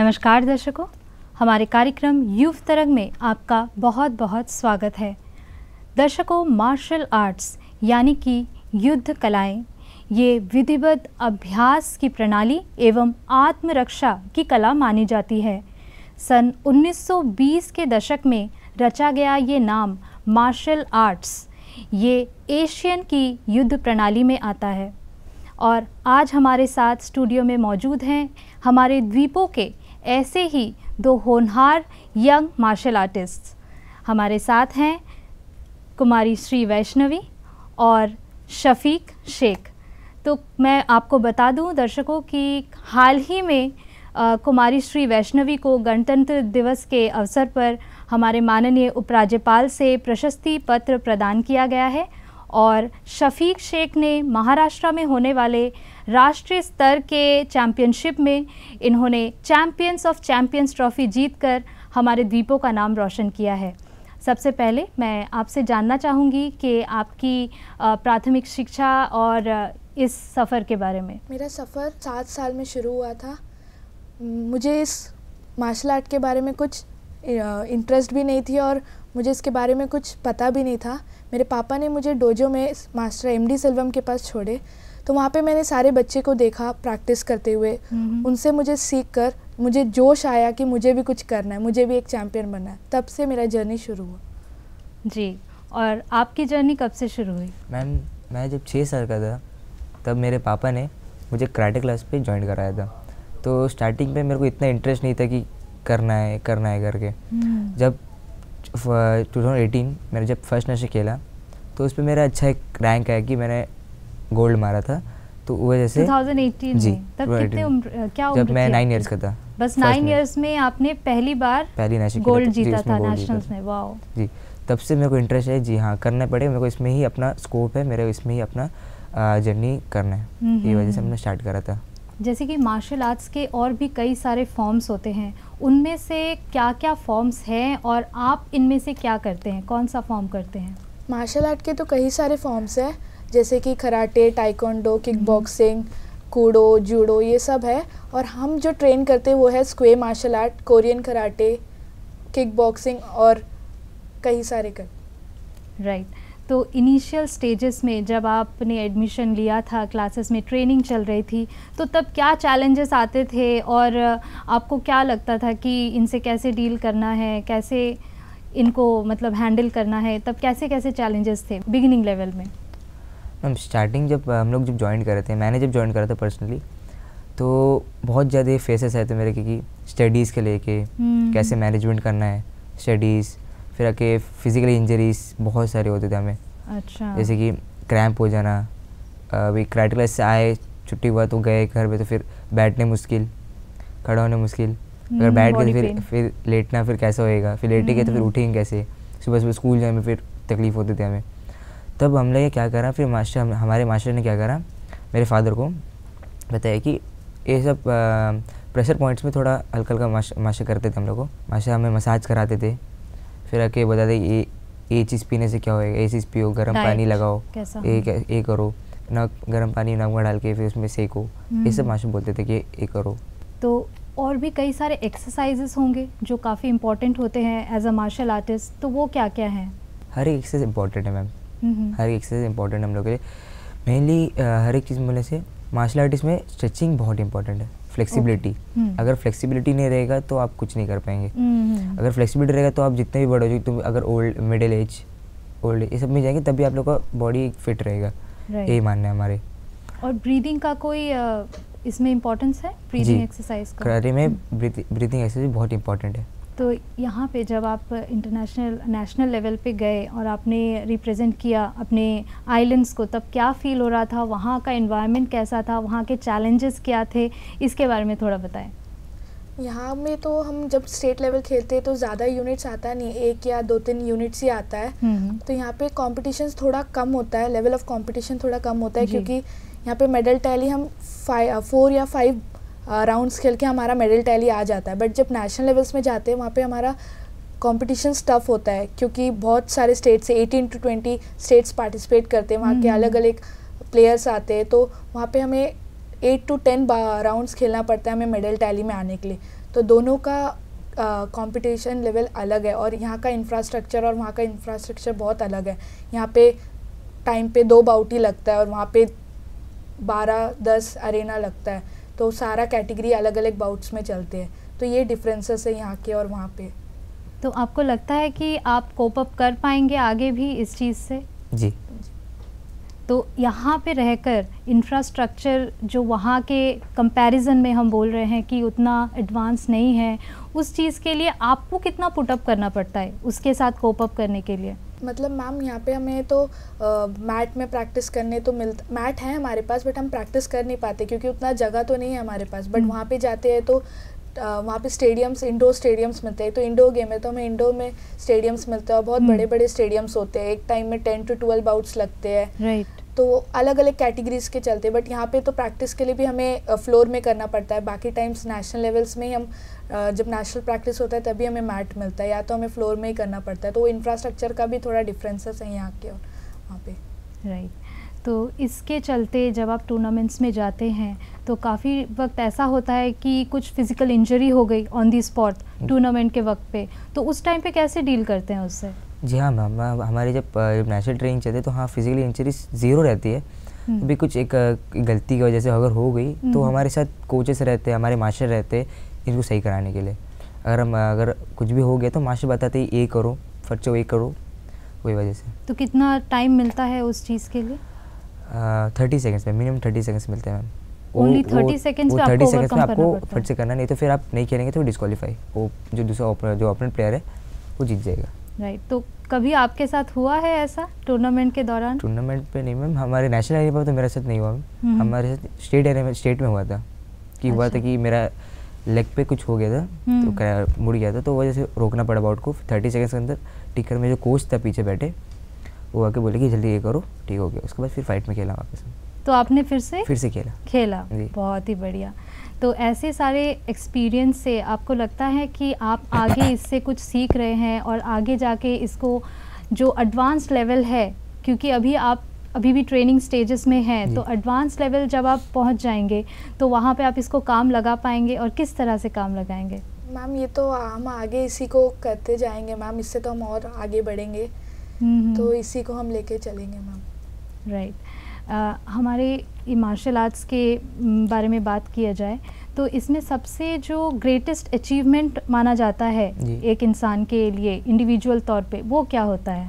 नमस्कार दर्शकों, हमारे कार्यक्रम युव तरंग में आपका बहुत बहुत स्वागत है। दर्शकों मार्शल आर्ट्स यानी कि युद्ध कलाएँ, ये विधिवत अभ्यास की प्रणाली एवं आत्मरक्षा की कला मानी जाती है। सन 1920 के दशक में रचा गया ये नाम मार्शल आर्ट्स ये एशियन की युद्ध प्रणाली में आता है। और आज हमारे साथ स्टूडियो में मौजूद हैं हमारे द्वीपों के ऐसे ही दो होनहार यंग मार्शल आर्टिस्ट हमारे साथ हैं कुमारी श्री वैष्णवी और शफीक शेख। तो मैं आपको बता दूँ दर्शकों कि हाल ही में आ, कुमारी श्री वैष्णवी को गणतंत्र दिवस के अवसर पर हमारे माननीय उपराज्यपाल से प्रशस्ति पत्र प्रदान किया गया है और शफीक शेख ने महाराष्ट्र में होने वाले राष्ट्रीय स्तर के चैम्पियनशिप में इन्होंने चैम्पियंस ऑफ़ चैम्पियंस ट्रॉफी जीतकर हमारे द्वीपों का नाम रोशन किया है। सबसे पहले मैं आपसे जानना चाहूँगी कि आपकी प्राथमिक शिक्षा और इस सफ़र के बारे में। मेरा सफ़र सात साल में शुरू हुआ था। मुझे इस मार्शल आर्ट के बारे में कुछ इंटरेस्ट भी नहीं थी और मुझे इसके बारे में कुछ पता भी नहीं था। मेरे पापा ने मुझे डोजो में मास्टर एम डी सिल्वम के पास छोड़े। तो वहाँ पे मैंने सारे बच्चे को देखा प्रैक्टिस करते हुए। उनसे मुझे सीख कर मुझे जोश आया कि मुझे भी कुछ करना है मुझे भी एक चैम्पियन बनना है। तब से मेरा जर्नी शुरू हुआ। जी और आपकी जर्नी कब से शुरू हुई? मैम मैं जब छः साल का था तब मेरे पापा ने मुझे कराटे क्लास पे ज्वाइन कराया था। तो स्टार्टिंग में मेरे को इतना इंटरेस्ट नहीं था कि करना है करना है करके। हम्म। जब 2018 मैंने जब फ़र्स्ट नशे खेला तो उस पर मेरा अच्छा एक रैंक आया कि मैंने गोल्ड मारा था तो वजह से 2018 जी तब कितने उम्र क्या जब मैं नाइन इयर्स का था बस नाइन इयर्स में। आपने पहली बार पहली नशे गोल्ड जीता था नेशनल्स में वाओ। जी तब से मेरे को इंटरेस्ट है जी हाँ करना पड़ेगा मेरे को इसमें ही अपना स्कोप है मेरे इसमें ही अपना जर्नी करना है। हम्म, ये वजह से हम्म, हमने स्टार्ट करा था। जैसे कि मार्शल आर्ट्स के और भी कई सारे फॉर्म्स होते हैं उनमें से क्या क्या फॉर्म्स हैं और आप इनमें से क्या करते हैं? कौन सा फॉर्म करते हैं? मार्शल आर्ट के तो कई सारे फॉर्म्स हैं। जैसे कि karate taekwondo kick boxing kudo judo ये सब है। और हम जो ट्रेन करते हैं, वो है Sqay martial art Korean karate kick boxing और कई सारे कर। Right right. तो इनिशियल स्टेजेस में जब आपने एडमिशन लिया था क्लासेस में ट्रेनिंग चल रही थी तो तब क्या चैलेंजेस आते थे? और आपको क्या लगता था कि इनसे कैसे डील करना है? कैसे इनको मतलब हैंडल करना है? तब कैसे कैसे चैलेंजेस थे बिगिनिंग लेवल में? मैम स्टार्टिंग जब हम लोग जब ज्वाइन कर रहे थे मैंने जब ज्वाइन करा था पर्सनली तो बहुत ज़्यादा फेसेस आए थे मेरे क्योंकि स्टडीज़ के लेके हम्म। कैसे मैनेजमेंट करना है स्टडीज़ फिर आके फिज़िकली इंजरीज बहुत सारे होते थे हमें। अच्छा। जैसे कि क्रैम्प हो जाना अभी कराटे क्लास से आए छुट्टी हुआ तो गए घर पे तो फिर बैठने मुश्किल खड़ा होने मुश्किल। अगर हम्म, बैठ गए तो फिर फिर लेटना फिर कैसे होएगा? फिर लेटे गए तो फिर हम्म। उठेंगे कैसे? सुबह सुबह स्कूल जाए में फिर तकलीफ़ होती थी हमें। तब हमने क्या करा फिर मास्टर हमारे मास्टर ने क्या करा मेरे फादर को बताया कि ये सब प्रेशर पॉइंट्स में थोड़ा हल्का हल्का मास्टर करते थे हम लोग को। मास्टर हमें मसाज कराते थे। फिर आके बता दे ये ये चीज़ पीने से क्या होएगा? ये चीज़ पियो गर्म पानी लगाओ। ये ये करो। नक गर्म पानी नमक डाल के फिर उसमें सेको। ये सब हम्म। माशू बोलते थे कि ये करो। तो और भी कई सारे एक्सरसाइजेस होंगे जो काफ़ी इंपॉर्टेंट होते हैं एज अ मार्शल आर्टिस्ट तो वो क्या क्या हैं? हर एक एक्सरसाइज इंपॉर्टेंट है मैम। हर एक एक्सरसाइज इंपॉर्टेंट हम लोग के लिए। मेनली हर एक चीज़ बोलने से मार्शल आर्टिस्ट में स्ट्रेचिंग बहुत इंपॉर्टेंट है। फ्लेक्सिबिलिटी हम्म। अगर फ्लेक्सिबिलिटी नहीं रहेगा तो आप कुछ नहीं कर पाएँगे। हम्म। अगर फ्लेक्सिबिलिटी रहेगा तो आप जितने भी बड़े हो तुम अगर ओल्ड मिडिल एज ओल्ड ये सब में जाएँगे तभी आप लोग का बॉडी फिट रहेगा। यही मानना है हमारे। और ब्रीदिंग का कोई इसमें इम्पोर्टेंस है? ब्रीदिंग एक्सरसाइज का? में ब्रीदिंग एक्सरसाइज बहुत इंपॉर्टेंट है। तो यहाँ पे जब आप इंटरनेशनल नेशनल लेवल पे गए और आपने रिप्रेजेंट किया अपने आइलैंड्स को तब क्या फ़ील हो रहा था? वहाँ का इन्वायरमेंट कैसा था? वहाँ के चैलेंजेस क्या थे? इसके बारे में थोड़ा बताएँ। यहाँ में तो हम जब स्टेट लेवल खेलते हैं तो ज़्यादा यूनिट्स आता नहीं एक या दो तीन यूनिट्स ही आता है। हम्म, हम्म। तो यहाँ पे कंपटीशन थोड़ा कम होता है। लेवल ऑफ़ कंपटीशन थोड़ा कम होता है क्योंकि यहाँ पे मेडल टैली हम फाइव फोर या फाइव राउंड्स खेल के हमारा मेडल टैली आ जाता है। बट जब नेशनल लेवल्स में जाते हैं वहाँ पे हमारा कंपटीशन टफ होता है क्योंकि बहुत सारे स्टेट से eighteen to twenty states participate करते हैं। वहाँ के अलग अलग प्लेयर्स आते हैं तो वहाँ पे हमें एट टू टेन राउंड्स खेलना पड़ता है हमें मेडल टैली में आने के लिए। तो दोनों का कंपटीशन लेवल अलग है और यहाँ का इंफ्रास्ट्रक्चर और वहाँ का इंफ्रास्ट्रक्चर बहुत अलग है। यहाँ पे टाइम पे दो बाउटी लगता है और वहाँ पे बारह दस अरेना लगता है। तो सारा कैटेगरी अलग अलग बाउट्स में चलते हैं। तो ये डिफरेंसेस है यहाँ के और वहाँ पे। तो आपको लगता है कि आप कोप अप कर पाएँगे आगे भी इस चीज़ से? जी। तो यहाँ पे रहकर इंफ्रास्ट्रक्चर जो वहाँ के कंपैरिजन में हम बोल रहे हैं कि उतना एडवांस नहीं है उस चीज़ के लिए आपको कितना पुटअप करना पड़ता है उसके साथ कोप अप करने के लिए? मतलब मैम यहाँ पे हमें तो मैट में प्रैक्टिस करने तो मिलता मैट है हमारे पास बट हम प्रैक्टिस कर नहीं पाते क्योंकि उतना जगह तो नहीं है हमारे पास। बट हम्म। वहाँ पे जाते हैं तो वहाँ पे स्टेडियम्स इंडोर स्टेडियम्स मिलते हैं। तो इंडोर गेम है तो हमें इंडोर में स्टेडियम्स मिलते हैं और बहुत। बड़े बड़े स्टेडियम्स होते हैं। एक टाइम में टेन टू ट्वेल्व आउट्स लगते हैं। राइट तो अलग अलग कैटेगरीज के चलते हैं बट यहाँ पे तो प्रैक्टिस के लिए भी हमें फ्लोर में करना पड़ता है। बाकी टाइम्स नेशनल लेवल्स में ही हम जब नेशनल प्रैक्टिस होता है तभी हमें मैट मिलता है या तो हमें फ्लोर में ही करना पड़ता है। तो इंफ्रास्ट्रक्चर का भी थोड़ा डिफरेंसेस है यहाँ के और वहाँ पे। राइट तो इसके चलते जब आप टूर्नामेंट्स में जाते हैं तो काफ़ी वक्त ऐसा होता है कि कुछ फ़िज़िकल इंजरी हो गई ऑन दी स्पॉट टूर्नामेंट के वक्त पे। तो उस टाइम पे कैसे डील करते हैं उससे? जी हाँ मैम हमारी जब नेशनल ट्रेनिंग चलती है तो हाँ फिजिकली इंजरीज ज़ीरो रहती है। हम्म। अभी कुछ एक गलती की वजह से अगर हो गई तो हम्म। हमारे साथ कोचेस रहते हैं हमारे मास्टर रहते हैं इनको सही कराने के लिए। अगर हम अगर कुछ भी हो गया तो मास्टर बताते हैं ये करो फर्चो ये करो। वही वजह से। तो कितना टाइम मिलता है उस चीज़ के लिए? थर्टी सेकेंड्स में मिनिमम थर्टी सेकेंड्स मिलते हैं मैम। Only वो- 30 में आपको 30 में करना आपको फट से करना नहीं तो फिर आप नहीं खेलेंगे तो डिस्qualify वो जो दूसरा जो ओपनर प्लेयर है वो जीत जाएगा। राइट तो कभी आपके साथ हुआ है ऐसा टूर्नामेंट के दौरान? टूर्नामेंट पे नहीं मैम हमारे नेशनल एरिया पर तो मेरे साथ नहीं हुआ मैम हम्म। हमारे साथ स्टेट एरिया में स्टेट में हुआ था कि अच्छा। हुआ था अच्छा। कि मेरा लेग पे कुछ हो गया था तो हम्म। मुड़ गया था तो वजह से रोकना पड़ा बाउट को। थर्टी सेकेंड्स के अंदर टिकर में जो कोच था पीछे बैठे वो आके बोले कि जल्दी ये करो ठीक हो गया। उसके बाद फिर फाइट में खेला वापस। तो आपने फिर से फिर से खेला। खेला? बहुत ही बढ़िया। तो ऐसे सारे एक्सपीरियंस से आपको लगता है कि आप आगे इससे कुछ सीख रहे हैं और आगे जाके इसको जो एडवांस लेवल है क्योंकि अभी आप अभी भी ट्रेनिंग स्टेजेस में हैं तो एडवांस लेवल जब आप पहुँच जाएँगे तो वहाँ पे आप इसको काम लगा पाएँगे और किस तरह से काम लगाएँगे? मैम ये तो हम आगे इसी को करते जाएँगे मैम इससे तो हम और आगे बढ़ेंगे। हम्म, तो इसी को हम लेके चलेंगे मैम। राइट अ, हमारे मार्शल आर्ट्स के बारे में बात किया जाए तो इसमें सबसे जो ग्रेटेस्ट अचीवमेंट माना जाता है एक इंसान के लिए इंडिविजुअल तौर पे वो क्या होता है?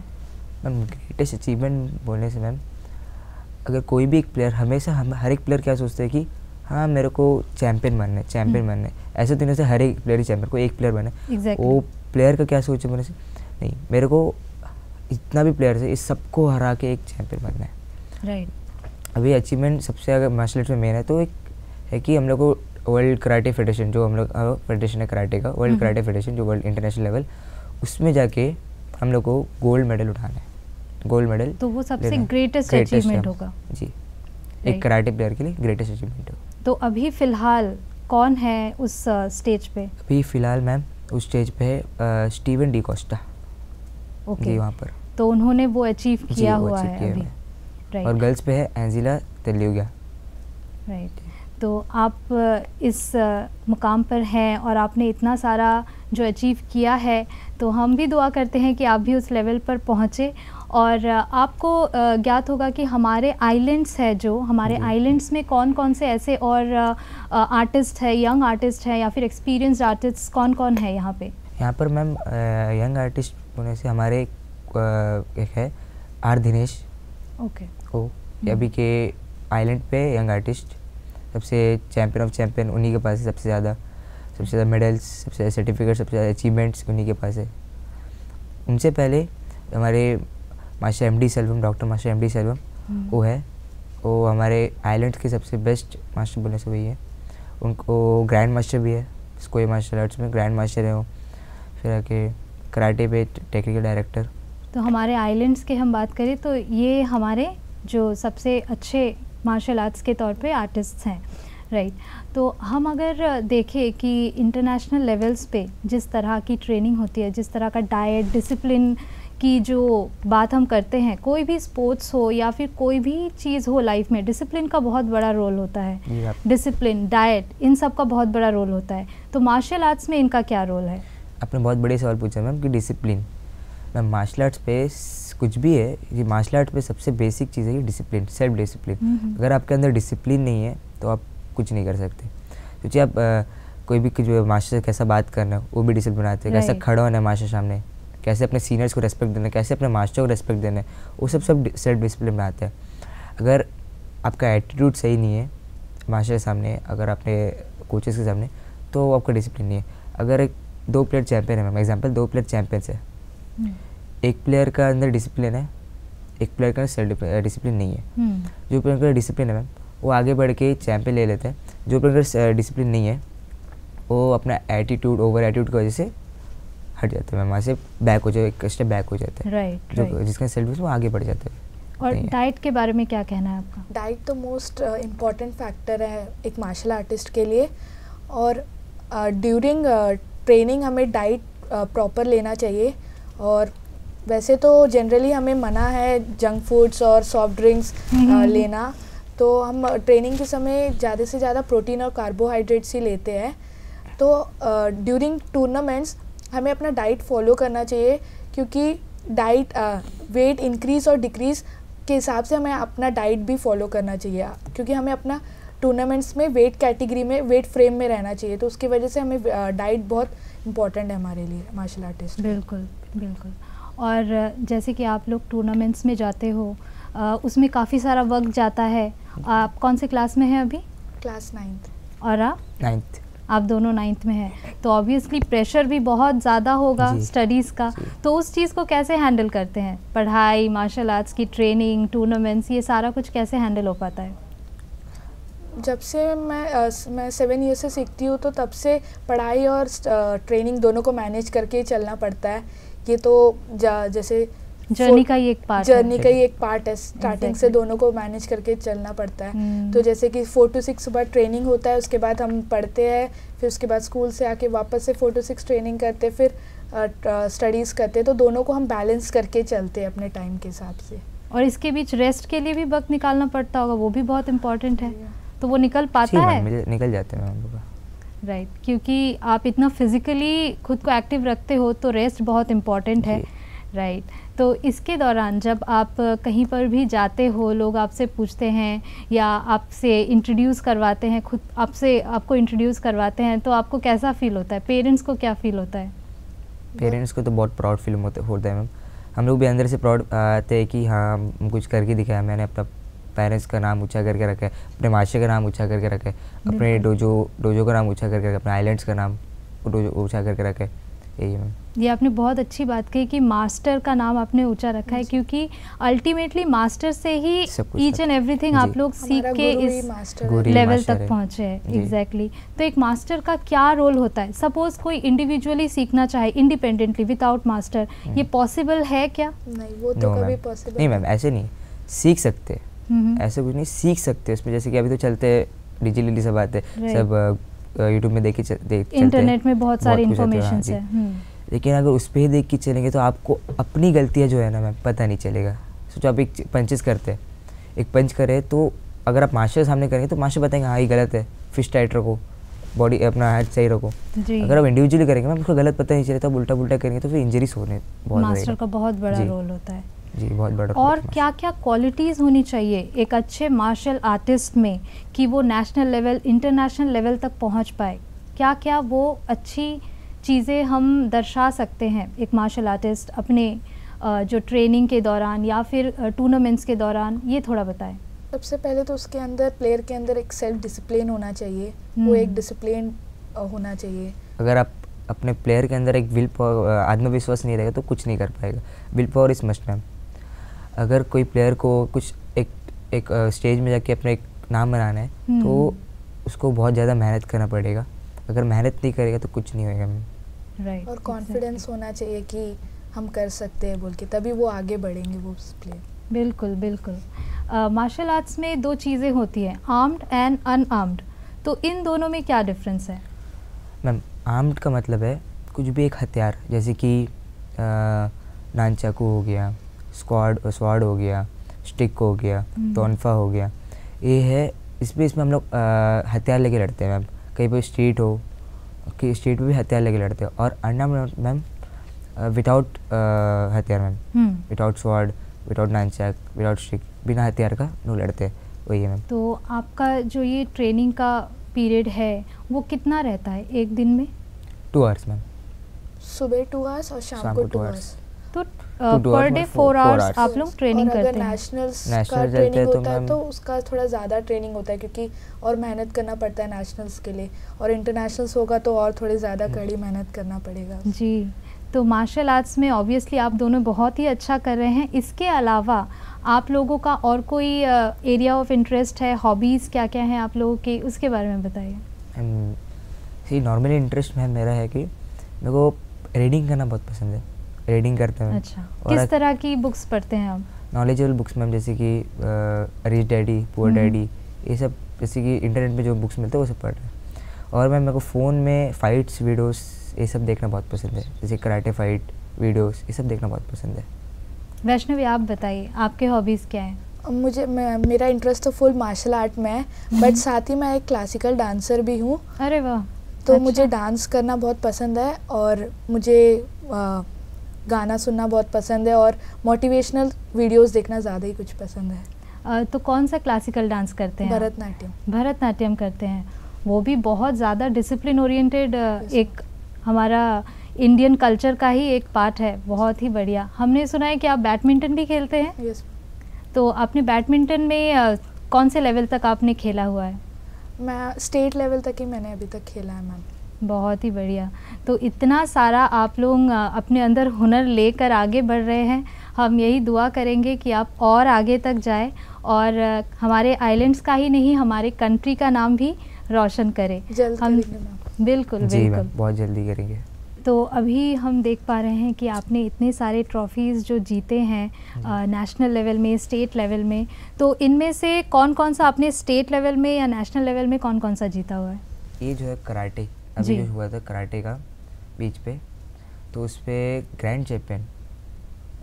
मैम ग्रेटेस्ट अचीवमेंट बोलने से मैम अगर कोई भी एक प्लेयर हमेशा हम हर एक प्लेयर क्या सोचते हैं कि हाँ मेरे को चैंपियन बनना है चैंपियन हम्म। बनना है। ऐसे नहीं से हर एक प्लेयर ही चैंपियन को एक प्लेयर बना। है Exactly. वो प्लेयर का क्या सोचे बोलने से नहीं मेरे को इतना भी प्लेयर है इस सबको हरा के एक चैंपियन बनना है। राइट अभी अचीवमेंट सबसे अगर मार्शल आर्ट्स में मेन है तो एक है कि हम लोग को वर्ल्ड कराटे फेडरेशन जो हम लोग फेडरेशन है कराटे का वर्ल्ड। कराटे फेडरेशन जो वर्ल्ड इंटरनेशनल लेवल उसमें जाके हम लोग को गोल्ड मेडल उठाना है। गोल्ड मेडल तो वो सबसे है। achievement है। होगा। जी। एक कराटे प्लेयर के लिए ग्रेटेस्ट अचीवमेंट है तो अभी फ़िलहाल कौन है उस स्टेज पे? अभी फ़िलहाल मैम उस स्टेज पे स्टीवन डी कोस्टा ओके जी वहाँ पर। तो उन्होंने वो अचीव किया हुआ है अभी। राइट और गर्ल्स पे है एंजिला तेल्युगा राइट तो आप इस मुकाम पर हैं और आपने इतना सारा जो अचीव किया है तो हम भी दुआ करते हैं कि आप भी उस लेवल पर पहुँचे और आपको ज्ञात होगा कि हमारे आइलैंड्स है जो हमारे। आइलैंड्स में कौन कौन से ऐसे और आर्टिस्ट है यंग आर्टिस्ट है या फिर एक्सपीरियंस्ड आर्टिस्ट कौन कौन है यहाँ पे? यहाँ पर मैम यंग आर्टिस्ट होने से हमारे एक है आर दिनेश। ओके ये अभी के आइलैंड पे यंग आर्टिस्ट सबसे चैंपियन ऑफ़ चैंपियन उन्हीं के पास है सबसे ज़्यादा सबसे ज़्यादा मेडल्स सबसे ज़्यादा सर्टिफिकेट सबसे ज़्यादा अचीवमेंट्स उन्हीं के पास है। उनसे पहले हमारे master M D Selvam doctor master M D Selvam. वो है। वो हमारे आइलैंड के सबसे बेस्ट मास्टर बोलने से वही है। उनको ग्रैंड मास्टर भी है स्कोई मार्शल आर्ट्स में ग्रैंड मास्टर है वो। फिर आके कराटे पे टेक्निकल डायरेक्टर तो हमारे आइलैंड्स की हम बात करें तो ये हमारे जो सबसे अच्छे मार्शल आर्ट्स के तौर पे आर्टिस्ट हैं राइट तो हम अगर देखें कि इंटरनेशनल लेवल्स पे जिस तरह की ट्रेनिंग होती है जिस तरह का डाइट डिसिप्लिन की जो बात हम करते हैं कोई भी स्पोर्ट्स हो या फिर कोई भी चीज़ हो लाइफ में डिसिप्लिन का बहुत बड़ा रोल होता है। डिसिप्लिन डाइट इन सब का बहुत बड़ा रोल होता है। तो मार्शल आर्ट्स में इनका क्या रोल है? आपने बहुत बड़े सवाल पूछा मैम कि डिसिप्लिन मैम मार्शल आर्ट्स पे कुछ भी है ये मार्शल आर्ट में सबसे बेसिक चीज़ है कि डिसिप्लिन सेल्फ डिसिप्लिन अगर आपके अंदर डिसिप्लिन नहीं है तो आप कुछ नहीं कर सकते। क्योंकि आप आ, कोई भी जो मास्टर से कैसा बात करना है वो भी डिसिप्लिन आते हैं। कैसा खड़ा होना है मास्टर सामने? कैसे अपने सीनियर्स को रेस्पेक्ट देना है? कैसे अपने मास्टर को रेस्पेक्ट देना है? वो सब सब सेल्फ डिसिप्लिन में आते हैं। अगर आपका एटीट्यूड सही नहीं है मास्टर के सामने अगर आपने कोचेस के सामने तो आपका डिसिप्लिन नहीं है। अगर एक दो प्लेयर चैंपियन है मैम एग्ज़ाम्पल दो प्लेयर चैंपियंस है। हम्म। एक प्लेयर का अंदर डिसिप्लिन है एक प्लेयर का सेल्फ डिसिप्लिन नहीं है। हम्म। जो प्लेयर का डिसिप्लिन है मैम वो आगे बढ़ के चैंपियन ले लेते हैं। जो प्लेयर का डिसिप्लिन नहीं है वो अपना एटीट्यूड ओवर एटीट्यूड की वजह से हट जाते हैं वहाँ से बैक हो जाए एक स्टेप बैक हो जाते हैं। राइट जो जिसका सेल्फ वो आगे बढ़ जाते हैं। और डाइट के बारे में क्या कहना है आपका? डाइट तो मोस्ट इंपॉर्टेंट फैक्टर है एक मार्शल आर्टिस्ट के लिए। और ड्यूरिंग uh, ट्रेनिंग uh, हमें डाइट प्रॉपर uh, लेना चाहिए। और वैसे तो जनरली हमें मना है जंक फूड्स और सॉफ्ट ड्रिंक्स लेना। तो हम ट्रेनिंग के समय ज़्यादा से ज़्यादा प्रोटीन और कार्बोहाइड्रेट्स ही लेते हैं। तो ड्यूरिंग टूर्नामेंट्स हमें अपना डाइट फॉलो करना चाहिए क्योंकि डाइट वेट इंक्रीज और डिक्रीज़ के हिसाब से हमें अपना डाइट भी फॉलो करना चाहिए। क्योंकि हमें अपना टूर्नामेंट्स में वेट कैटेगरी में वेट फ्रेम में रहना चाहिए। तो उसकी वजह से हमें डाइट बहुत इंपॉर्टेंट है हमारे लिए मार्शल आर्टिस्ट बिल्कुल बिल्कुल। और जैसे कि आप लोग टूर्नामेंट्स में जाते हो आ, उसमें काफ़ी सारा वक्त जाता है। आप कौन से क्लास में हैं अभी? क्लास नाइन्थ और आप? नाइन्थ आप दोनों नाइन्थ में हैं। तो ऑब्वियसली प्रेशर भी बहुत ज़्यादा होगा स्टडीज़ का। तो उस चीज़ को कैसे हैंडल करते हैं? पढ़ाई मार्शल आर्ट्स की ट्रेनिंग टूर्नामेंट्स ये सारा कुछ कैसे हैंडल हो पाता है? जब से मैं आ, मैं सेवन ईयर से सीखती हूँ तो तब से पढ़ाई और ट्रेनिंग दोनों को मैनेज करके चलना पड़ता है। ये तो जैसे जर्नी का ही एक पार्ट जर्नी का ही एक पार्ट है। स्टार्टिंग से दोनों को मैनेज करके चलना पड़ता है। हम्म। तो जैसे कि फोर टू सिक्स सुबह ट्रेनिंग होता है उसके बाद हम पढ़ते हैं फिर उसके बाद स्कूल से आके वापस से फोर टू सिक्स ट्रेनिंग करते फिर स्टडीज़ करते हैं। तो दोनों को हम बैलेंस करके चलते हैं अपने टाइम के हिसाब से। और इसके बीच रेस्ट के लिए भी वक्त निकालना पड़ता होगा वो भी बहुत इम्पोर्टेंट है। तो वो निकल पाता है निकल जाते हैं राइट right, क्योंकि आप इतना फिजिकली खुद को एक्टिव रखते हो तो रेस्ट बहुत इंपॉर्टेंट है। Right right. तो इसके दौरान जब आप कहीं पर भी जाते हो लोग आपसे पूछते हैं या आपसे इंट्रोड्यूस करवाते हैं खुद आपसे आपको इंट्रोड्यूस करवाते हैं तो आपको कैसा फील होता है? पेरेंट्स को क्या फील होता है? पेरेंट्स को तो बहुत प्राउड फील होता है मैम हम लोग भी अंदर से प्राउड आते हैं कि हाँ कुछ करके दिखाया मैंने अपना पेरेंट्स का नाम ऊँचा करके रखा है अपने माशे का नाम ऊँचा करके रखा है अपने डोजो डोजो का नाम ऊँचा करके रखा है अपने आइलैंड्स का नाम ऊँचा करके रखा। है यही मैम ये आपने बहुत अच्छी बात कही कि मास्टर का नाम आपने ऊँचा रखा है क्योंकि अल्टीमेटली मास्टर से ही ईच एंड एवरीथिंग आप लोग सीख के इस लेवल तक पहुँचे हैं। Exactly exactly. तो एक मास्टर का क्या रोल होता है? सपोज़ कोई इंडिविजुअली सीखना चाहे इंडिपेंडेंटली विदाउट मास्टर ये पॉसिबल है क्या? नहीं वो तो कभी पॉसिबल नहीं मैम ऐसे नहीं। सीख सकते। ऐसे कुछ नहीं सीख सकते उसमें। जैसे कि अभी तो चलते डिजिटली सब आते सब यूट्यूब में देखे देख इंटरनेट में बहुत सारी इन्फॉर्मेशन है हम्म। लेकिन अगर उस पर ही देख के चलेंगे तो आपको अपनी गलतियाँ जो है ना मैम पता नहीं चलेगा। सोचो आप एक पंचेस करते हैं। एक पंच करे तो अगर आप मास्टर सामने करेंगे तो मास्टर बताएँगे हाँ ये गलत है फ़िश टाइट रखो बॉडी अपना हाथ सही रखो। अगर आप इंडिविजुअली करेंगे मैम उसको गलत पता नहीं चले तो उल्टा पुल्टा करेंगे तो फिर इंजरीज होने बहुत मास्टर का बहुत बड़ा रोल होता है। जी बहुत बड़ा और क्या क्या क्वालिटीज़ होनी चाहिए एक अच्छे मार्शल आर्टिस्ट में कि वो नेशनल लेवल इंटरनेशनल लेवल तक पहुँच पाए? क्या क्या वो अच्छी चीज़ें हम दर्शा सकते हैं एक मार्शल आर्टिस्ट अपने जो ट्रेनिंग के दौरान या फिर टूर्नामेंट्स के दौरान? ये थोड़ा बताएँ। सबसे पहले तो उसके अंदर प्लेयर के अंदर एक सेल्फ डिसिप्लिन होना चाहिए। वो एक डिसिप्लिन हम्म। होना चाहिए। अगर आप अपने प्लेयर के अंदर एक विल पावर आत्मविश्वास नहीं रहेगा तो कुछ नहीं कर पाएगा। Will power is must ma'am अगर कोई प्लेयर को कुछ एक एक स्टेज में जाके अपना एक नाम बनाना है तो हम्म। उसको बहुत ज़्यादा मेहनत करना पड़ेगा। अगर मेहनत नहीं करेगा तो कुछ नहीं होएगा। Right, और कॉन्फिडेंस होना चाहिए कि हम कर सकते हैं बोल के तभी वो आगे बढ़ेंगे वो प्लेयर बिल्कुल बिल्कुल। मार्शल uh, आर्ट्स में दो चीज़ें होती हैं आर्म्ड एंड अनआर्म्ड तो इन दोनों में क्या डिफरेंस है? मैम आर्म्ड का मतलब है कुछ भी एक हथियार जैसे कि नान चाकू हो गया स्क्वाड स्वाड हो गया स्टिक हो गया हम्म। टोनफा हो गया। ये है इसमें इसमें हम लोग हथियार लेके लड़ते हैं मैम कहीं पर स्ट्रीट हो कि स्ट्रीट पे भी हथियार लेके लड़ते हैं। और अंडा मैम विदाउट हथियार मैम हम्म। Without sword without nunchuck without stick बिना हथियार का लोग लड़ते हैं। वही है मैम तो आपका जो ये ट्रेनिंग का पीरियड है वो कितना रहता है एक दिन में? टू आवर्स मैम सुबह टू आवर्स और शाम शाम को टू आवर्स तो पर डे फोर आवर्स आप लोग ट्रेनिंग करते हैं। नेशनल्स का ट्रेनिंग तो होता है तो उसका थोड़ा ज़्यादा ट्रेनिंग होता है क्योंकि और मेहनत करना पड़ता है नेशनल्स के लिए। और इंटरनेशनल्स होगा तो और थोड़ी ज़्यादा हम्म। कड़ी मेहनत करना पड़ेगा। जी तो मार्शल आर्ट्स में ऑब्वियसली आप दोनों बहुत ही अच्छा कर रहे हैं। इसके अलावा आप लोगों का और कोई एरिया ऑफ़ इंटरेस्ट है? हॉबीज़ क्या क्या हैं आप लोगों के? उसके बारे में बताइए। नॉर्मली इंटरेस्ट मैम मेरा है कि मेरे को रीडिंग करना बहुत पसंद है। रीडिंग करते हैं। अच्छा। और किस तरह की बुक्स पढ़ते हैं आप? नॉलेजेबल बुक्स मैम जैसे कि रिच डैडी पुअर। डैडी ये सब जैसे कि इंटरनेट पे जो बुक्स मिलते हैं वो सब पढ़ रहे हैं। और मैम मेरे को फ़ोन में फाइट्स वीडियोस ये सब देखना बहुत पसंद है। जैसे कराटे फाइट वीडियोस ये सब देखना बहुत पसंद है। वैष्णवी आप बताइए आपके हॉबीज़ क्या हैं? मुझे मैं, मेरा इंटरेस्ट तो फुल मार्शल आर्ट में है बट साथ ही मैं एक क्लासिकल डांसर भी हूँ। अरे वाह तो अच्छा। मुझे डांस करना बहुत पसंद है और मुझे आ, गाना सुनना बहुत पसंद है और मोटिवेशनल वीडियोस देखना ज़्यादा ही कुछ पसंद है। तो कौन सा क्लासिकल डांस करते हैं भरतनाट्यम। भरतनाट्यम करते हैं। वो भी बहुत ज़्यादा डिसिप्लिन ओरिएंटेड एक हमारा इंडियन कल्चर का ही एक पार्ट है। बहुत ही बढ़िया। हमने सुना है कि आप बैडमिंटन भी खेलते हैं? यस तो आपने बैडमिंटन में कौन से लेवल तक आपने खेला हुआ है? मैं स्टेट लेवल तक ही मैंने अभी तक खेला है मैम बहुत ही बढ़िया। तो इतना सारा आप लोग अपने अंदर हुनर लेकर आगे बढ़ रहे हैं। हम यही दुआ करेंगे कि आप और आगे तक जाए और हमारे आइलैंड्स का ही नहीं हमारे कंट्री का नाम भी रोशन करें। हम बिल्कुल जी बिल्कुल। बहुत जल्दी करेंगे। तो अभी हम देख पा रहे हैं कि आपने इतने सारे ट्रॉफीज़ जो जीते हैं नेशनल लेवल में स्टेट लेवल में तो इनमें से कौन कौन सा आपने स्टेट लेवल में या नेशनल लेवल में कौन कौन सा जीता हुआ है? ये जो है कराटे। अभी जो। हुआ था कराटे का बीच पे। तो उस पे ग्रैंड चैंपियन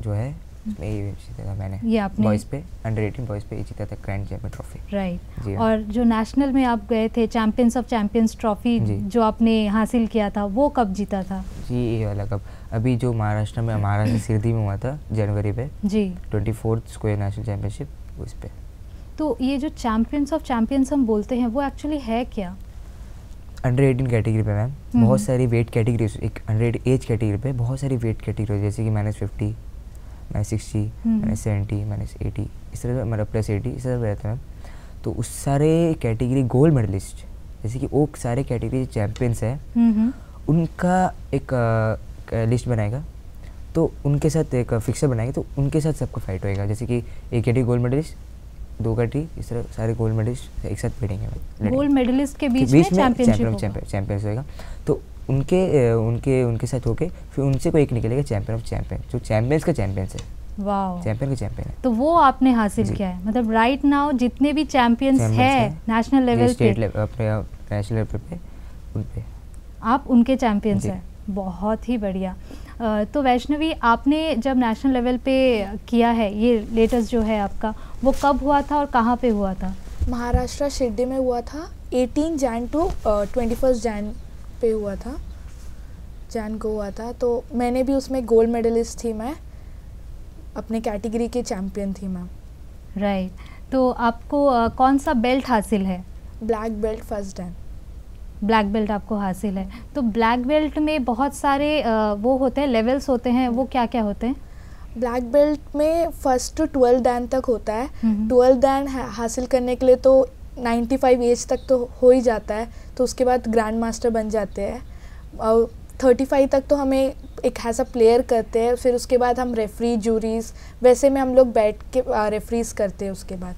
जो है उसमें ये जीता था मैंने। ये आपने- बॉयज़ पे अंडर एटीन बॉयज़ पे ये जीता था ग्रैंड चैंपियन ट्रॉफी राइट। और जो नेशनल में आप गए थे चैंपियंस ऑफ़ चैंपियंस ट्रॉफी जो। आपने हासिल किया था वो कब जीता था? जी ये वाला कप अभी जो महाराष्ट्र में महाराष्ट्र सिरदी में हुआ था जनवरी पे। जी। Twenty fourth Sqay national championship उस पे। तो ये जो चैंपियंस ऑफ़ चैंपियंस हम बोलते हैं वो एक्चुअली है क्या? अंडर एटीन कैटेगरी पे मैम हम्म। बहुत सारी वेट कैटेगरी एक अंडर एज कैटेगरी पे बहुत सारी वेट कैटेगरी जैसे कि minus fifty minus sixty. Minus seventy minus eighty इस तरह से मतलब प्लस एटी इस तरह रहता है मैम तो उस सारे कैटेगरी गोल्ड मेडलिस्ट जैसे कि वो सारे कैटेगरी चैम्पियंस हैं हम्म हम्म उनका एक लिस्ट बनाएगा तो उनके साथ एक फिक्सर बनाएगा तो उनके साथ सबका फाइट होएगा जैसे कि एक कैटेगरी गोल्ड मेडलिस्ट दो कैटेगरी इस तरह सारे गोल्ड मेडलिस्ट एक साथ बैठेंगे गोल्ड मेडलिस्ट के बीच में चैंपियनशिप चैंपियन होगा। चैंपियंस होएगा तो उनके उनके उनके साथ होके फिर उनसे कोई एक निकलेगा चैंपियन ऑफ़ चैंपियन जो चैंपियंस का चैंपियंस है। चैंपियन का चैंपियन है। तो वो आपने हासिल किया है। मतलब राइट नाउ जितने भी चैंपियंस है नेशनल लेवल स्टेट पे नेशनल लेवल पे उन पे। आप उनके चैंपियंस हैं। बहुत ही बढ़िया। तो वैष्णवी आपने जब नेशनल लेवल पे किया है ये लेटेस्ट जो है आपका वो कब हुआ था और कहाँ पे हुआ था? महाराष्ट्र शिरडी में हुआ था। 18 Jan to twenty first Jan पे हुआ था। जैन को हुआ था। तो मैंने भी उसमें गोल्ड मेडलिस्ट थी मैं। अपने कैटेगरी की चैम्पियन थी मैम राइट right. तो आपको अ, कौन सा बेल्ट हासिल है? Black belt first dan black belt आपको हासिल है। तो ब्लैक बेल्ट में बहुत सारे वो होते हैं लेवल्स होते हैं वो क्या क्या होते हैं? ब्लैक बेल्ट में फ़र्स्ट टू ट्वेल्व दैन तक होता है। ट्वेल्थ ट्वेल्व दैन हासिल करने के लिए तो 95 एज तक तो हो ही जाता है तो उसके बाद ग्रैंड मास्टर बन जाते हैं। और 35 तक तो हमें एक ऐसा प्लेयर करते हैं फिर उसके बाद हम रेफरी जूरीज वैसे में हम लोग बैठ के रेफरीज करते हैं उसके बाद।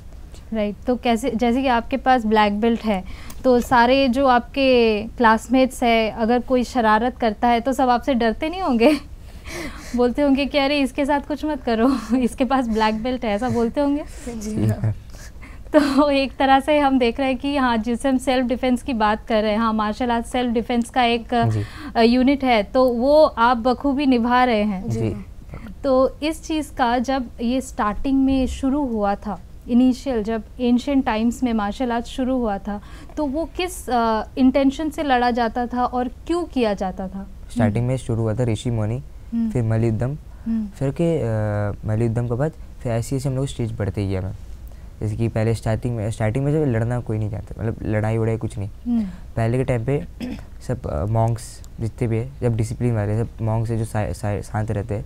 Right right. तो कैसे जैसे कि आपके पास ब्लैक बेल्ट है तो सारे जो आपके क्लासमेट्स है अगर कोई शरारत करता है तो सब आपसे डरते नहीं होंगे बोलते होंगे कि अरे इसके साथ कुछ मत करो इसके पास ब्लैक बेल्ट है ऐसा बोलते होंगे जी। तो एक तरह से हम देख रहे हैं कि हाँ जिससे हम सेल्फ डिफेंस की बात कर रहे हैं हाँ मार्शल आर्ट सेल्फ डिफेंस का एक यूनिट है तो वो आप बखूबी निभा रहे हैं जी। तो इस चीज़ का जब ये स्टार्टिंग में शुरू हुआ था इनिशियल जब एंशियंट टाइम्स में मार्शल आर्ट शुरू हुआ था तो वो किस इंटेंशन से लड़ा जाता था और क्यों किया जाता था? स्टार्टिंग में शुरू हुआ था ऋषि मोनी हम्म। फिर मलियुद्धम हम्म, फिर के मलियुद्धम के बाद फिर ऐसे ऐसे हम लोग स्टेज बढ़ते गया मैम जैसे कि पहले स्टार्टिंग में स्टार्टिंग में जब लड़ना कोई नहीं जानता मतलब लड़ाई वड़ाई कुछ नहीं। हम्म, पहले के टाइम पे सब मॉन्क्स जितने भी है जब डिसिप्लिन वाले सब मॉन्क्स है जो शांत रहते हैं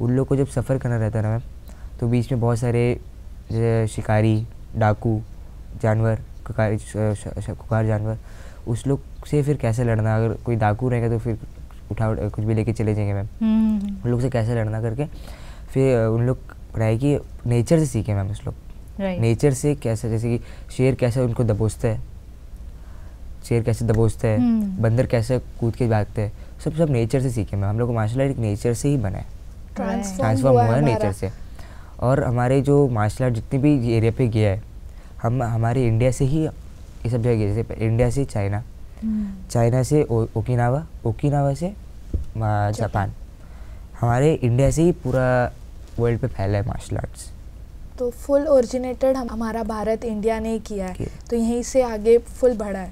उन लोग को जब सफ़र करना रहता है ना मैम तो बीच में बहुत सारे जैसे शिकारी डाकू जानवर कुकारी जानवर उस लोग से फिर कैसे लड़ना? अगर कोई डाकू रहेगा तो फिर उठा उठा- कुछ भी लेके चले जाएँगे मैम। हम्म, हम्म, उन लोग से कैसे लड़ना करके फिर उन लोग पढ़ाई की नेचर से सीखे मैम उस लोग। राइट नेचर से कैसे जैसे कि शेर कैसे उनको दबोचता है शेर कैसे दबोचता है हम्म। बंदर कैसे कूद के भागते हैं सब सब नेचर से सीखे मैम। हम लोग को मार्शल आर्ट एक नेचर से ही बना है। ट्रांसफॉर्म हुआ है नेचर से। और हमारे जो मार्शल आर्ट जितने भी एरिया पे गया है हम हमारे इंडिया से ही ये सब जगह गए जैसे इंडिया से चाइना हम्म, चाइना से ओकिनावा ओकिनावा से जापान हमारे इंडिया से ही पूरा वर्ल्ड पे फैला है मार्शल आर्ट्स तो फुल ओरिजिनेटेड हम हमारा भारत इंडिया ने किया है। किया। तो यहीं से आगे फुल बढ़ा है।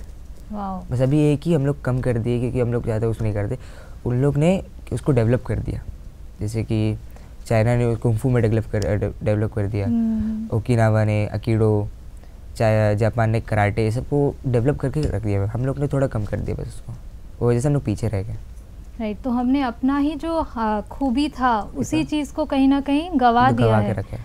वाओ बस अभी ये कि हम लोग कम कर दिए क्योंकि हम लोग ज़्यादा उसको नहीं करते। उन लोग ने उसको डेवलप कर दिया। जैसे कि चाइना ने कुंफू में डेवलप कर डेवलप कर दिया। हम्म, ओकिनावा ने अकीडो चाहे जापान ने कराटे ये सबको डेवलप करके रख दिया। हम लोग ने थोड़ा कम कर दिया बस उसको। वो वजह से हम लोग पीछे रह गए। राइट तो हमने अपना ही जो खूबी था उसी चीज़ को कहीं ना कहीं गवा दिया है।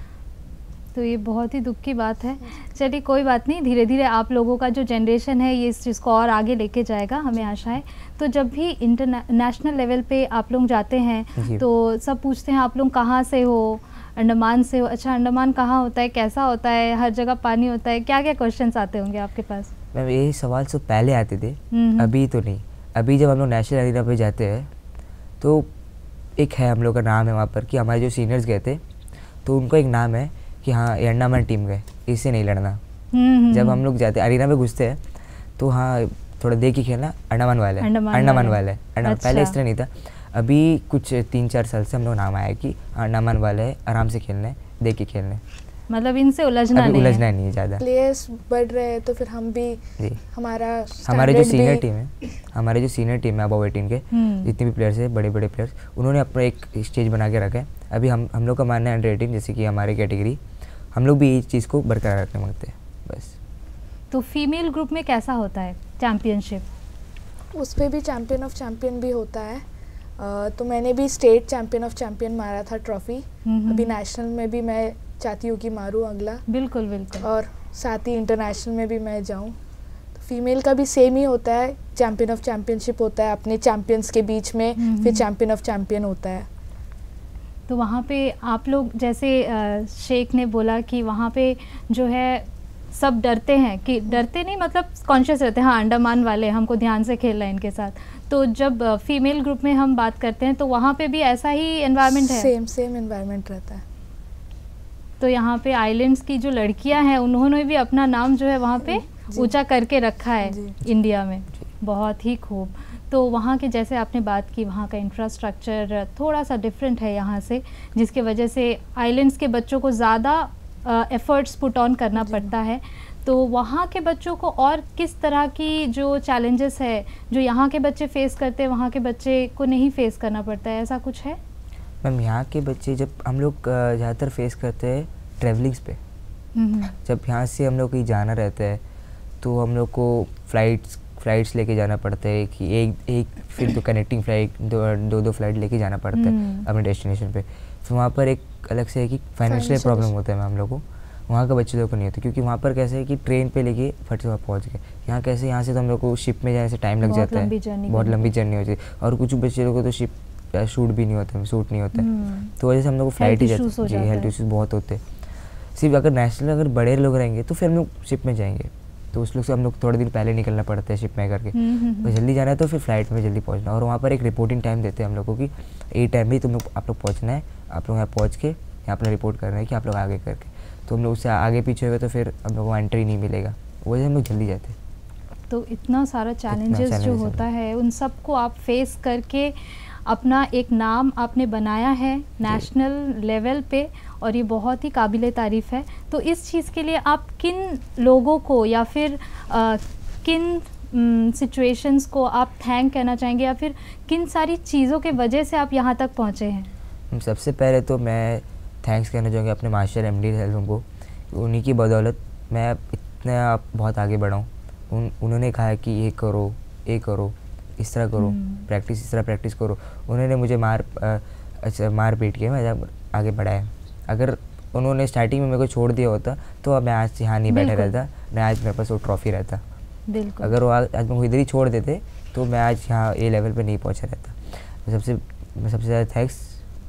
तो ये बहुत ही दुख की बात है। चलिए कोई बात नहीं धीरे धीरे आप लोगों का जो जनरेशन है ये इस चीज़ को और आगे लेके जाएगा हमें आशा है। तो जब भी इंटरनेशनल लेवल पे आप लोग जाते हैं तो सब पूछते हैं आप लोग कहाँ से हो? अंडमान से हो? अच्छा अंडमान कहाँ होता है? कैसा होता है? हर जगह पानी होता है। क्या क्या क्वेश्चन आते होंगे आपके पास? मैम यही सवाल सब पहले आते थे। हम्म। अभी तो नहीं। अभी जब हम लोग नेशनल अरीना पे जाते हैं तो एक है हम लोग का नाम है वहाँ पर कि हमारे जो सीनियर्स गए थे तो उनको एक नाम है कि हाँ ये अंडमान टीम गए। इससे नहीं लड़ना। हम्म, हम्म, जब हम हम्म। लोग जाते अरीना में घुसते हैं तो हाँ थोड़ा देख के खेलना अंडमान वाला। है अंडमान वाला। है। अंडमान पहले अच्छा। इस तरह नहीं था। अभी कुछ तीन चार साल से हम लोग नाम आया है कि अंडमान वाला है आराम से खेलना है देख के खेलना। है मतलब इनसे उलझना नहीं उलझना नहीं है ज़्यादा। प्लेयर्स बढ़ रहे हैं तो फिर हम भी जी। हमारा हमारे जो सीनियर टीम है हमारे जो सीनियर टीम है अबाउ एटीन के हम्म। जितने भी प्लेयर्स हैं बड़े बड़े प्लेयर्स उन्होंने अपना एक स्टेज बना के रखा है। अभी हम हम लोग का मानना है अंडर एटीन जैसे कि हमारे कैटेगरी हम लोग भी इस चीज़ को बरकरार रखने मांगते हैं बस। तो फीमेल ग्रुप में कैसा होता है चैम्पियनशिप उस पर भी चैम्पियन ऑफ़ चैम्पियन भी होता है। तो मैंने भी स्टेट चैम्पियन ऑफ़ चैम्पियन मारा था ट्रॉफी अभी। नेशनल में भी मैं चाहती हूँ कि मारूँ अगला। बिल्कुल बिल्कुल। और साथ ही इंटरनेशनल में भी मैं जाऊँ। तो फीमेल का भी सेम ही होता है। चैम्पियन ऑफ़ चैम्पियनशिप होता है। अपने चैम्पियंस के बीच में फिर। चैम्पियन ऑफ़ चैम्पियन होता है। तो वहाँ पे आप लोग जैसे शेख ने बोला कि वहाँ पे जो है सब डरते हैं कि डरते नहीं मतलब कॉन्शियस रहते हैं। हाँ अंडमान वाले हमको ध्यान से खेलना है इनके साथ। तो जब फीमेल ग्रुप में हम बात करते हैं तो वहाँ पे भी ऐसा ही एनवायरनमेंट है? सेम सेम एनवायरनमेंट रहता है। तो यहाँ पे आइलैंड्स की जो लड़कियाँ हैं उन्होंने भी अपना नाम जो है वहाँ पे। ऊँचा करके रखा है इंडिया में। बहुत ही खूब। तो वहाँ के जैसे आपने बात की वहाँ का इंफ्रास्ट्रक्चर थोड़ा सा डिफरेंट है यहाँ से जिसके वजह से आइलैंड्स के बच्चों को ज़्यादा एफर्ट्स पुट ऑन करना पड़ता है। तो वहाँ के बच्चों को और किस तरह की जो चैलेंजेस है जो यहाँ के बच्चे फेस करते हैं वहाँ के बच्चे को नहीं फेस करना पड़ता है? ऐसा कुछ है? मैम यहाँ के बच्चे जब हम लोग ज़्यादातर फेस करते हैं ट्रेवलिंग्स पे। जब यहाँ से हम लोग कहीं जाना रहता है तो हम लोग को फ्लाइट्स फ्लाइट्स लेके जाना पड़ता है कि एक एक फिर तो कनेक्टिंग फ़्लाइट दो दो दो फ़्लाइट लेके जाना पड़ता है। अपने डेस्टिनेशन पे। फिर वहाँ पर एक अलग से है कि फाइनेंशियल प्रॉब्लम होता है हम लोग को। वहाँ का बच्चे लोग को नहीं होता क्योंकि वहाँ पर कैसे है कि ट्रेन पे लेके फट से वहाँ पहुँच गए। यहाँ कैसे यहाँ से तो हम लोग को शिप में जाने से टाइम लग जाता है। बहुत लंबी जर्नी होती है। और कुछ बच्चे लोगों को तो शिप शूट भी नहीं होता सूट नहीं होता हम्म। तो वजह से हम लोग को फ़्लाइट ही जाते हो हेल्थ। इश्यूज़ बहुत होते हैं। सिर्फ़ अगर नेशनल अगर बड़े लोग रहेंगे तो फिर हम लोग शिप में जाएँगे। तो उस लोग से हम लोग थोड़े दिन पहले निकलना पड़ता है शिप में करके हम्म, हम्म, तो जल्दी जाना है तो फिर फ़्लाइट में जल्दी पहुँचना। और वहाँ पर एक रिपोर्टिंग टाइम देते हैं हम लोग को कि ये टाइम में तुम लोग आप लोग पहुँचना है। आप लोग यहाँ पहुँच के यहाँ अपना रिपोर्ट कर रहे हैं कि आप लोग आगे करके। तो हम लोग उससे आगे पीछे हो गए तो फिर हम लोग को एंट्री नहीं मिलेगा। वजह हम लोग जल्दी जाते तो इतना सारा चैलेंजेस जो होता है उन सबको आप फेस करके अपना एक नाम आपने बनाया है नेशनल लेवल पे और ये बहुत ही काबिल तारीफ़ है। तो इस चीज़ के लिए आप किन लोगों को या फिर आ, किन सिचुएशंस को आप थैंक कहना चाहेंगे या फिर किन सारी चीज़ों के वजह से आप यहाँ तक पहुँचे हैं? सबसे पहले तो मैं थैंक्स कहना चाहूँगी अपने मास्टर एम डी को उन्हीं की बदौलत मैं इतना बहुत आगे बढ़ा हूँ। उन उन्होंने कहा कि ये करो ये करो इस तरह करो प्रैक्टिस हम्म। इस तरह प्रैक्टिस करो। उन्होंने मुझे मार अच्छा मार पीट के मैं आगे बढ़ाया। अगर उन्होंने स्टार्टिंग में मेरे को छोड़ दिया होता तो अब मैं आज यहाँ नहीं बैठा रहता मैं आज मेरे पास वो ट्रॉफी रहता। बिल्कुल। अगर वो आज आज मैं इधर ही छोड़ देते तो मैं आज यहाँ ए लेवल पर नहीं पहुँचा रहता। सबसे सबसे ज़्यादा थैंक्स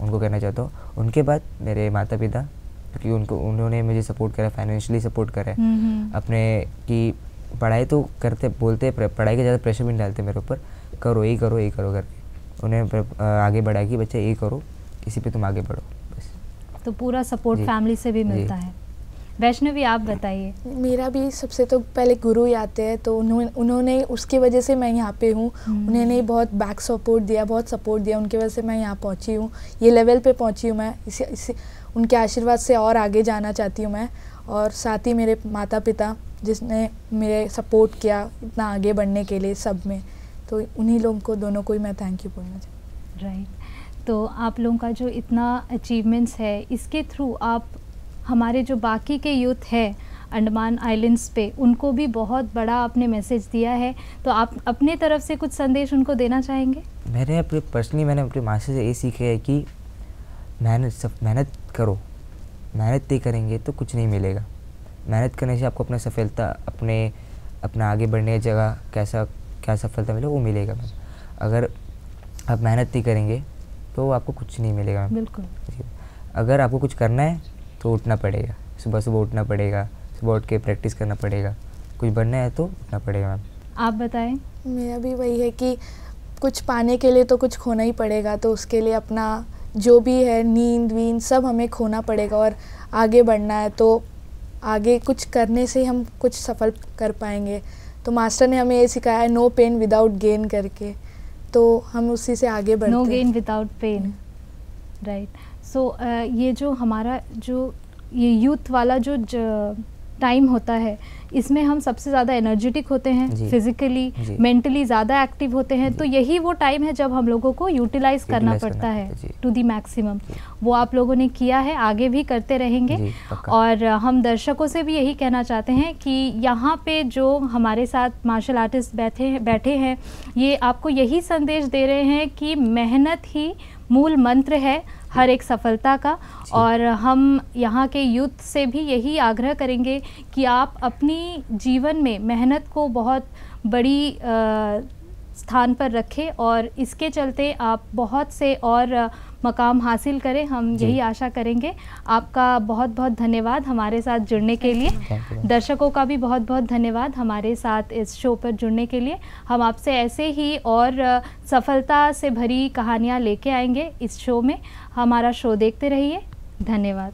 उनको कहना चाहता हूँ। उनके बाद मेरे माता पिता क्योंकि उनको उन्होंने मुझे सपोर्ट करा फाइनेंशियली सपोर्ट करा हम्म, हम्म। अपने कि पढ़ाई तो करते बोलते पढ़ाई का ज़्यादा प्रेशर भी नहीं डालते मेरे ऊपर। करो ये करो ये करो करके। उन्हें आगे बढ़ाया कि बच्चा ये करो इसी पे तुम आगे बढ़ो। बस। तो पूरा सपोर्ट फैमिली से भी मिलता है। वैष्णवी आप बताइए। मेरा भी सबसे तो पहले गुरु ही आते हैं तो उन्होंने उन्होंने उसकी वजह से मैं यहाँ पे हूँ। हम्म। उन्होंने बहुत बैक सपोर्ट दिया बहुत सपोर्ट दिया उनकी वजह से मैं यहाँ पहुँची हूँ। ये लेवल पे पहुँची हूँ मैं इसी इसी उनके आशीर्वाद से और आगे जाना चाहती हूँ मैं और साथ ही मेरे माता पिता जिसने मेरे सपोर्ट किया इतना आगे बढ़ने के लिए सब में तो उन्हीं लोगों को दोनों को ही मैं थैंक यू बोलना चाहती राइट तो आप लोगों का जो इतना अचीवमेंट्स है इसके थ्रू आप हमारे जो बाकी के यूथ है अंडमान आइलैंड्स पे उनको भी बहुत बड़ा आपने मैसेज दिया है। तो आप अपने तरफ़ से कुछ संदेश उनको देना चाहेंगे? मैंने अपने पर्सनली मैंने अपने मास्टर से ये सीखे है कि मेहनत सब मेहनत करो। मेहनत नहीं करेंगे तो कुछ नहीं मिलेगा। मेहनत करने से आपको अपना सफलता अपने अपना आगे बढ़ने की जगह कैसा क्या सफलता मिले वो मिलेगा। मैम अगर आप मेहनत नहीं करेंगे तो आपको कुछ नहीं मिलेगा। मैम बिल्कुल अगर आपको कुछ करना है तो उठना पड़ेगा। सुबह सुबह उठना पड़ेगा सुबह उठ के प्रैक्टिस करना पड़ेगा। कुछ बनना है तो उठना पड़ेगा मैम आप बताएँ। मेरा भी वही है कि कुछ पाने के लिए तो कुछ खोना ही पड़ेगा तो उसके लिए अपना जो भी है नींद वींद सब हमें खोना पड़ेगा और आगे बढ़ना है तो आगे कुछ करने से हम कुछ सफल कर पाएँगे। तो मास्टर ने हमें ये सिखाया है नो पेन विदाउट गेन करके। तो हम उसी से आगे बढ़ते no gain without pain right so ये जो हमारा जो ये यूथ वाला जो टाइम होता है इसमें हम सबसे ज़्यादा एनर्जेटिक होते हैं फिजिकली मेंटली ज़्यादा एक्टिव होते हैं। तो यही वो टाइम है जब हम लोगों को यूटिलाइज करना पड़ता है टू दी मैक्सिमम वो आप लोगों ने किया है आगे भी करते रहेंगे। और हम दर्शकों से भी यही कहना चाहते हैं कि यहाँ पे जो हमारे साथ मार्शल आर्टिस्ट बैठे बैठे हैं ये आपको यही संदेश दे रहे हैं कि मेहनत ही मूल मंत्र है। हर एक सफलता का। और हम यहाँ के यूथ से भी यही आग्रह करेंगे कि आप अपनी जीवन में मेहनत को बहुत बड़ी आ, स्थान पर रखें और इसके चलते आप बहुत से और मकाम हासिल करें हम यही आशा करेंगे। आपका बहुत बहुत धन्यवाद हमारे साथ जुड़ने के लिए। दर्शकों का भी बहुत बहुत धन्यवाद हमारे साथ इस शो पर जुड़ने के लिए। हम आपसे ऐसे ही और सफलता से भरी कहानियाँ लेके आएँगे इस शो में। हमारा शो देखते रहिए। धन्यवाद।